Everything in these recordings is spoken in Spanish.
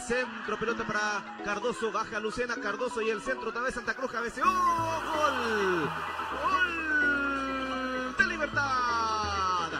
centro, pelota para Cardoso, baja Lucena, Cardoso y el centro, otra vez Santa Cruz, cabeceó, gol, gol de Libertad.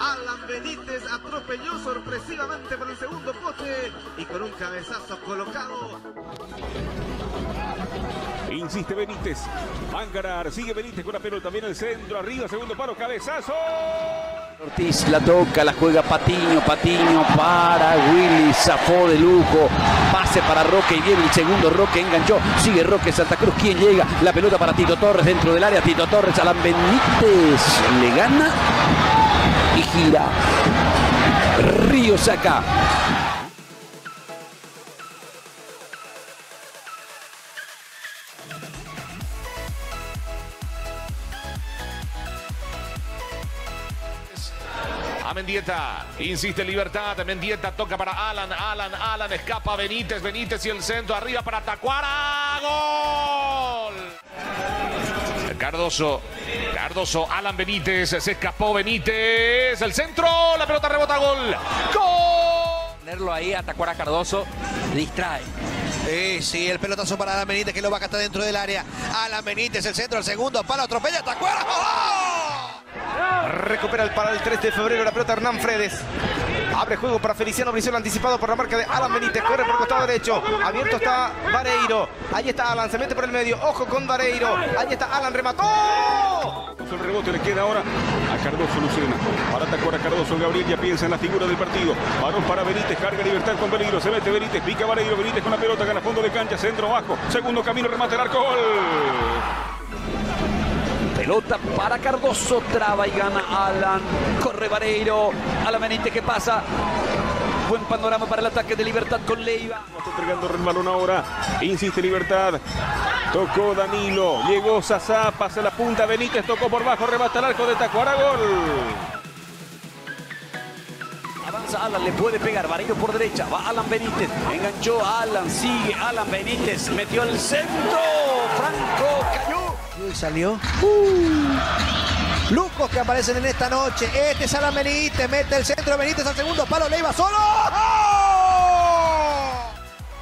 Alan Benítez atropelló sorpresivamente por el segundo poste y con un cabezazo colocado. Insiste Benítez. Mangarar. Sigue Benítez con la pelota. Viene el centro. Arriba. Segundo paro. Cabezazo. Ortiz la toca, la juega Patiño, Patiño para Willy, zafó de lujo, pase para Roque y viene el segundo, Roque enganchó, sigue Roque, Santa Cruz, ¿quién llega? La pelota para Tito Torres dentro del área, Tito Torres, Alan Benítez le gana y gira. Río saca. A Mendieta, insiste Libertad, Mendieta toca para Alan, Alan, Alan, escapa Benítez, Benítez y el centro arriba para Tacuara, gol. Cardoso, Cardoso, Alan Benítez, se escapó Benítez, el centro, la pelota rebota, gol, gol. Ponerlo ahí a Tacuara Cardoso, distrae. Sí, sí, el pelotazo para Alan Benítez que lo va a hasta dentro del área. Alan Benítez, el centro, el segundo, palo, atropella, Tacuara. Recupera el para el 3 de febrero la pelota Hernán Fredes. Abre juego para Feliciano Brizuela anticipado por la marca de Alan Benítez. Corre por el costado derecho. Abierto está Vareiro. Ahí está Alan. Se mete por el medio. Ojo con Vareiro. Ahí está Alan. Remató. El rebote le queda ahora a Cardoso Lucena. Para atacar a Cardoso. Gabriel ya piensa en la figura del partido. Varón para Benítez. Carga libertad con Peligro. Se mete Benítez. Pica Vareiro. Benítez con la pelota. Gana fondo de cancha. Centro bajo. Segundo camino. Remate el arco. Pelota para Cardoso, traba y gana Alan. Corre Vareiro. Alan Benítez que pasa. Buen panorama para el ataque de Libertad con Leiva. Está entregando el balón ahora. Insiste Libertad. Tocó Danilo. Llegó Sasá. Pasa la punta. Benítez tocó por bajo. Rebata el arco de Tacuara. Gol. Avanza Alan, le puede pegar. Vareiro por derecha. Va Alan Benítez. Enganchó a Alan. Sigue Alan Benítez. Metió el centro. Franco cayó. Y salió. Lucos que aparecen en esta noche. Este es Alan Benítez. Mete el centro. Benítez al segundo palo. Leiva solo.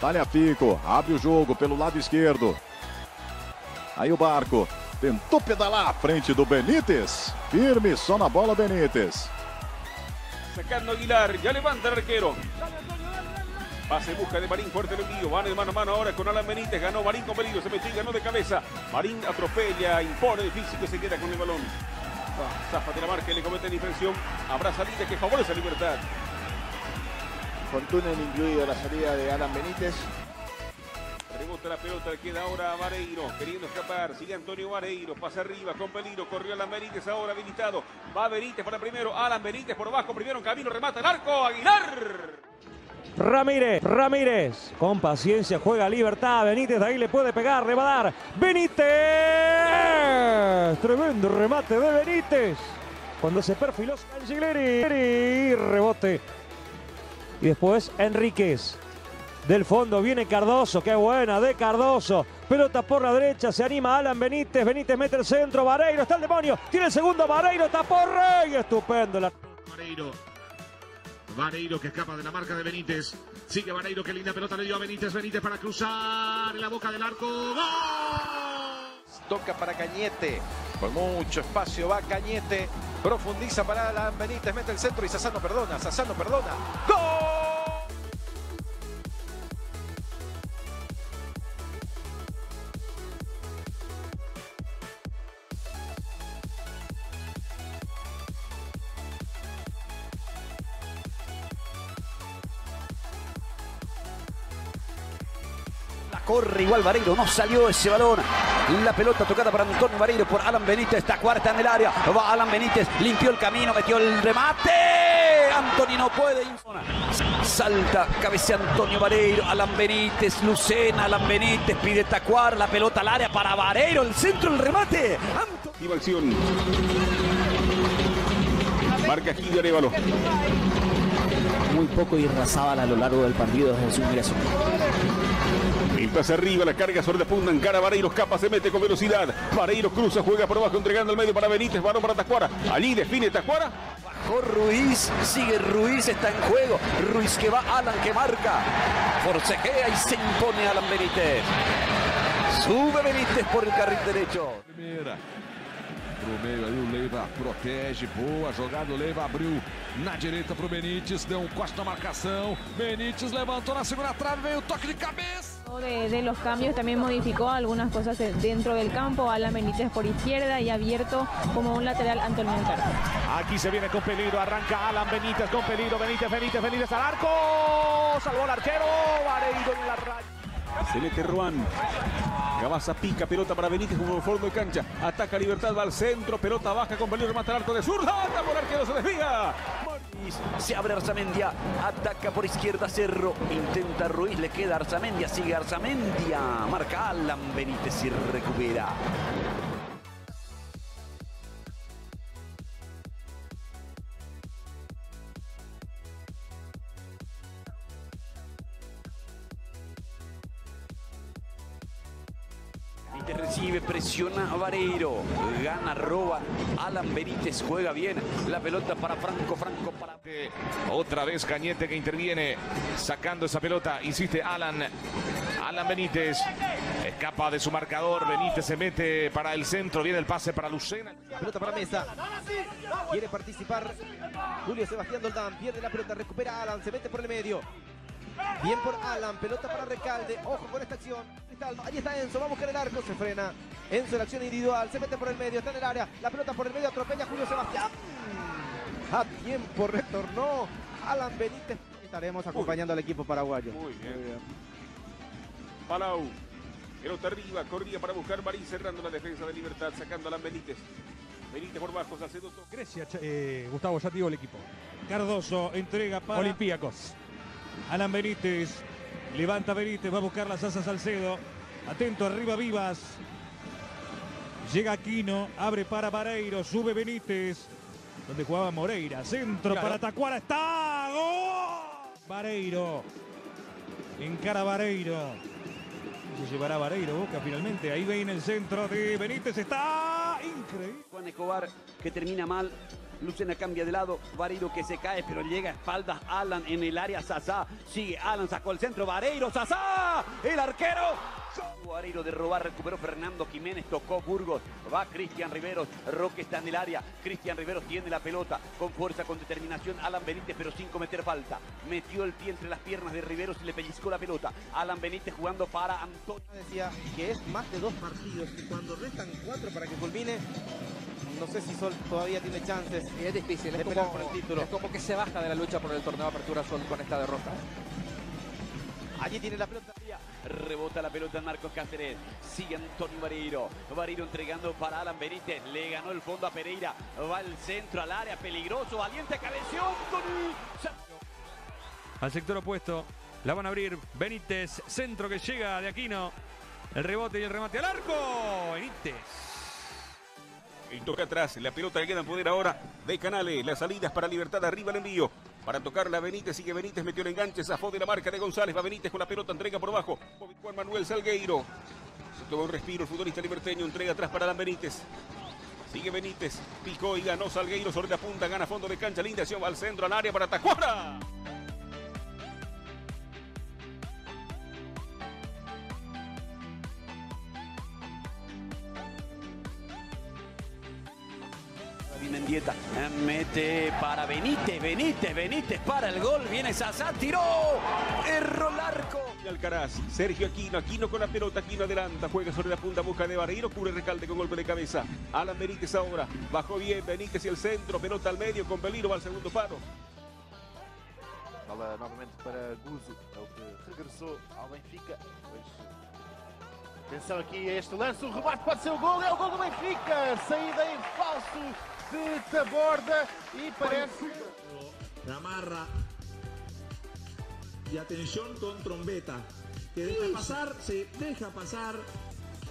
Talhafico abre o jogo pelo lado esquerdo. Aí o Barco tentou pedalar à frente do Benítez. Firme só na bola Benítez. Sacando Aguilar. Ya levanta el arquero. Pase en busca de Marín, fuerte el envío. Van de mano a mano ahora con Alan Benítez. Ganó Marín con peligro. Se metió y ganó de cabeza. Marín atropella, impone el físico y se queda con el balón. Va, Zafa de la marca le comete la infracción. Habrá salida que favorece a Libertad. Fortuna incluido la salida de Alan Benítez. Rebota la pelota, le queda ahora a Vareiro, queriendo escapar. Sigue Antonio Vareiro, pasa arriba con peligro. Corrió Alan Benítez ahora habilitado. Va Benítez para primero. Alan Benítez por abajo, primero en camino, remata el arco. Aguilar. Ramírez, Ramírez, con paciencia juega Libertad, Benítez de ahí le puede pegar, le va a dar, Benítez, tremendo remate de Benítez, cuando se perfiló Sangileri, rebote, y después Enríquez, del fondo viene Cardoso, qué buena de Cardoso, pelota por la derecha, se anima Alan Benítez, Benítez mete el centro, Vareiro, está el demonio, tiene el segundo, Vareiro, tapó Rey, estupendo la... Vareiro. Vareiro que escapa de la marca de Benítez. Sigue Vareiro, que linda pelota le dio a Benítez. Benítez para cruzar en la boca del arco. ¡Gol! Toca para Cañete. Con mucho espacio va Cañete. Profundiza para Alan Benítez. Mete el centro y Sassano perdona. Sassano perdona. ¡Gol! Corre igual Vareiro, no salió ese balón. La pelota tocada para Antonio Vareiro por Alan Benítez. Está cuarta en el área. Va Alan Benítez, limpió el camino, metió el remate. Antonio no puede. Salta, cabecea Antonio Vareiro. Alan Benítez, Lucena, Alan Benítez pide tacuar. La pelota al área para Vareiro. El centro, el remate. Acción. Marca Gil Arevalo. Muy poco irrazábal a lo largo del partido desde su ingreso. Pase arriba, la carga sobre la punta, encara Vareiro, escapa, se mete con velocidad. Vareiro cruza, juega por abajo, entregando al medio para Benítez, varón para Tacuara. Allí define Tacuara. Bajó Ruiz, sigue Ruiz, está en juego. Ruiz que va, Alan que marca. Forcejea y se impone Alan Benítez. Sube Benítez por el carril derecho. Pro meio aí o Leiva protege, boa jogada, o Leiva abriu na direita pro Benítez, deu um corte na marcação. Benítez levantou na segunda trave, veio o toque de cabeça. De, de, los cambios también modificó algunas cosas dentro del campo. Alan Benítez por izquierda y abierto como un lateral Antonio Carlos. Aquí se viene con peligro, arranca Alan Benítez con peligro, Benítez, Benítez, Benítez al arco. Salvó el arquero, Vareiro en la raya. Se mete Ruan. Gabaza pica, pelota para Benítez como fondo de cancha. Ataca Libertad, va al centro, pelota baja con peligro, mata el arco de zurda. Anda por arquero, se desvía. Se abre Arzamendia, ataca por izquierda Cerro, intenta Ruiz, le queda Arzamendia, sigue Arzamendia, marca Alan Benítez y recupera. Recibe, presiona a Vareiro, gana, roba, Alan Benítez juega bien, la pelota para Franco, Franco para... Otra vez Cañete que interviene, sacando esa pelota, insiste Alan, Alan Benítez, escapa de su marcador, Benítez se mete para el centro, viene el pase para Lucena. Pelota para Mesa, quiere participar Julio Sebastián Doldán, pierde la pelota, recupera Alan, se mete por el medio. Bien por Alan, pelota para Recalde, ojo con esta acción. Ahí está Enzo, va a buscar el arco, se frena. Enzo en la acción individual, se mete por el medio, está en el área. La pelota por el medio, atropella a Julio Sebastián. A tiempo retornó Alan Benítez. Estaremos acompañando al equipo paraguayo. Muy bien. Palau. Pelota arriba, corría para buscar Marín cerrando la defensa de Libertad, sacando a Alan Benítez. Benítez por bajo, Salcedo. Grecia, eh, Gustavo, ya te digo el equipo. Cardoso entrega para Olympiacos. Alan Benítez. Levanta Benítez, va a buscar la Sasa Salcedo. Atento arriba Vivas. Llega Aquino, abre para Vareiro, sube Benítez. Donde jugaba Moreira. Centro Claro. para Tacuara. ¡Está! ¡Gol! Vareiro. Encara Vareiro. Se llevará Vareiro Boca finalmente. Ahí viene el centro de Benítez. Está increíble. Juan Escobar que termina mal. Lucena cambia de lado, Vareiro que se cae, pero llega a espaldas Alan en el área, Sasá, sigue Alan, sacó el centro, Vareiro, Sasá, el arquero. Vareiro de robar, recuperó Fernando Jiménez, tocó Burgos, va Cristian Riveros, Roque está en el área, Cristian Riveros tiene la pelota, con fuerza, con determinación, Alan Benítez, pero sin cometer falta. Metió el pie entre las piernas de Riveros y le pellizcó la pelota. Alan Benítez jugando para Antonio. Decía que es más de dos partidos y cuando restan cuatro para que culmine, no sé si Sol todavía tiene chances. Y es difícil, de es pelear como, por el título. es como que se baja de la lucha por el torneo de apertura Sol con esta derrota. Allí tiene la pelota. Rebota la pelota en Marcos Cáceres. Sigue Antonio Vareiro. Vareiro entregando para Alan Benítez. Le ganó el fondo a Pereira. Va al centro, al área. Peligroso. Valiente cabeción. Anthony. Al sector opuesto. La van a abrir Benítez. Centro que llega de Aquino. El rebote y el remate al arco. Benítez. El toque atrás, la pelota que queda en poder ahora de Canales. Las salidas para Libertad, arriba el envío. Para tocarla Benítez, sigue Benítez, metió el enganche, zafó de la marca de González. Va Benítez con la pelota, entrega por abajo. Juan Manuel Salgueiro. Se toma un respiro el futbolista liberteño, entrega atrás para Alan Benítez. Sigue Benítez, picó y ganó Salgueiro sobre la punta, gana fondo de cancha, linda acción, va al centro, al área para Tacuara. Mendieta mete para Benítez, Benítez, Benítez para el gol. Viene Sasá, tiró. Erró el arco. Alcaraz, Sergio Aquino, Aquino con la pelota, Aquino adelanta, juega sobre la punta, busca de Barreiro, cubre Recalde con golpe de cabeza. Alan Benítez ahora, bajó bien, Benítez y el centro, pelota al medio, con peligro va al segundo paro. Bola novamente para Guzo, é o que regressou ao Benfica. Pois, atenção aqui a este lance, o rebate pode ser o gol, é o gol do Benfica! Saída em falso de Taborda e parece. La amarra. Y atención con trombeta. Que deja pasar, se deja pasar.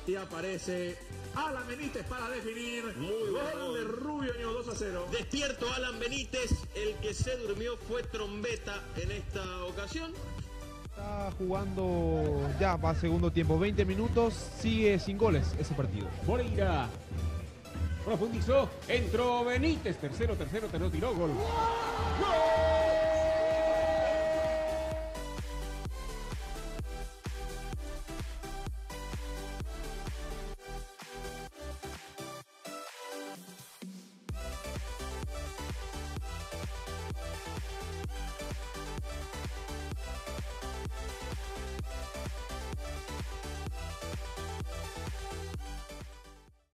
Y aparece Alan Benítez para definir. Muy gol de Rubio, año 2 a 0. Despierto Alan Benítez, el que se durmió fue trombeta en esta ocasión. Está jugando ya va segundo tiempo, 20 minutos, sigue sin goles ese partido. Moreira. Profundizó. Entró Benítez. Tercero, tercero, tercero, tiró gol. ¡Gol!